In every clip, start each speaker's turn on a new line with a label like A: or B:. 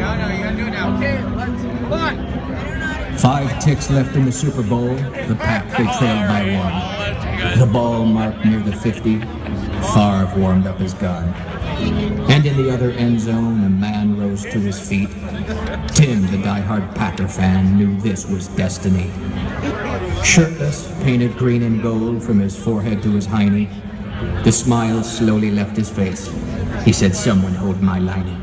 A: No, no, you gotta do it now. Okay, let's, come on.
B: Five ticks left in the Super Bowl. The pack they trailed by one. The ball marked near the 50. Favre warmed up his gun. And in the other end zone, a man rose to his feet. Tim, the die-hard Packer fan, knew this was destiny. Shirtless, painted green and gold from his forehead to his hiney, the smile slowly left his face. He said, Someone hold my Leinie.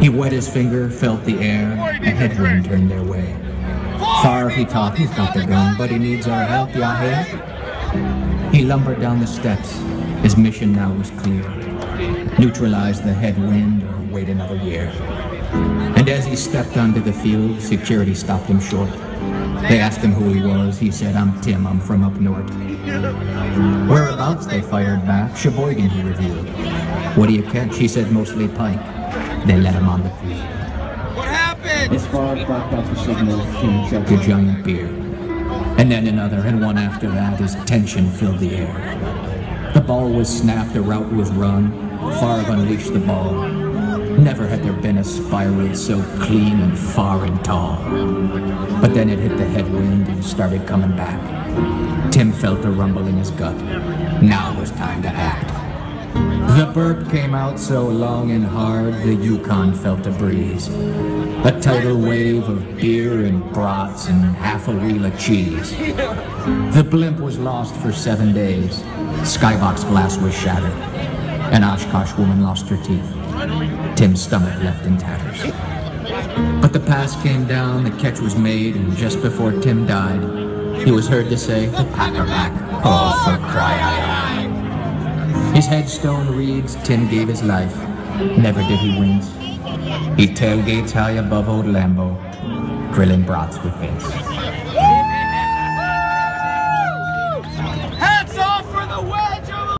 B: He wet his finger, felt the air, a headwind turned their way. Far he thought he's got the gun, but he needs our help, ya hear? He lumbered down the steps. His mission now was clear. Neutralize the headwind or wait another year. And as he stepped onto the field, security stopped him short. They asked him who he was. He said, I'm Tim, I'm from up north. Whereabouts, they fired back. Sheboygan, he revealed. What do you catch? He said, mostly pike. They let him on the field.
A: What happened?
C: As far as blacked out the signal, Tim checked
B: a giant beer. And then another, and one after that, as tension filled the air. The ball was snapped, the route was run. Favre unleashed the ball. Never had there been a spiral so clean and far and tall. But then it hit the headwind and started coming back. Tim felt a rumble in his gut. Now was time to act. The burp came out so long and hard, the Yukon felt a breeze. A tidal wave of beer and brats and half a wheel of cheese. The blimp was lost for seven days. Skybox glass was shattered. An Oshkosh woman lost her teeth. Tim's stomach left in tatters. But the pass came down, the catch was made, and just before Tim died, he was heard to say, the. Oh, for cry out loud. His headstone reads, Tim gave his life. Never did he wince. He tailgates high above old Lambeau, grilling brats with Vince.